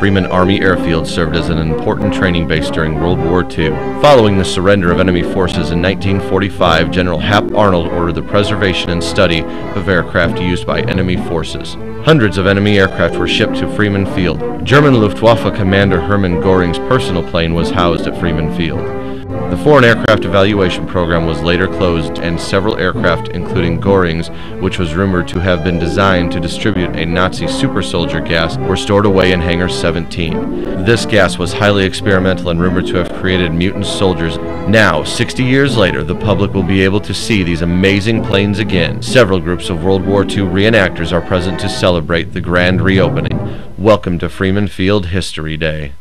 Freeman Army Airfield served as an important training base during World War II. Following the surrender of enemy forces in 1945, General Hap Arnold ordered the preservation and study of aircraft used by enemy forces. Hundreds of enemy aircraft were shipped to Freeman Field. German Luftwaffe Commander Hermann Göring's personal plane was housed at Freeman Field. The Foreign Aircraft Evaluation Program was later closed, and several aircraft, including Göring's, which was rumored to have been designed to distribute a Nazi super soldier gas, were stored away in Hangar 17. This gas was highly experimental and rumored to have created mutant soldiers. Now, 60 years later, the public will be able to see these amazing planes again. Several groups of World War II reenactors are present to celebrate the grand reopening. Welcome to Freeman Field History Day.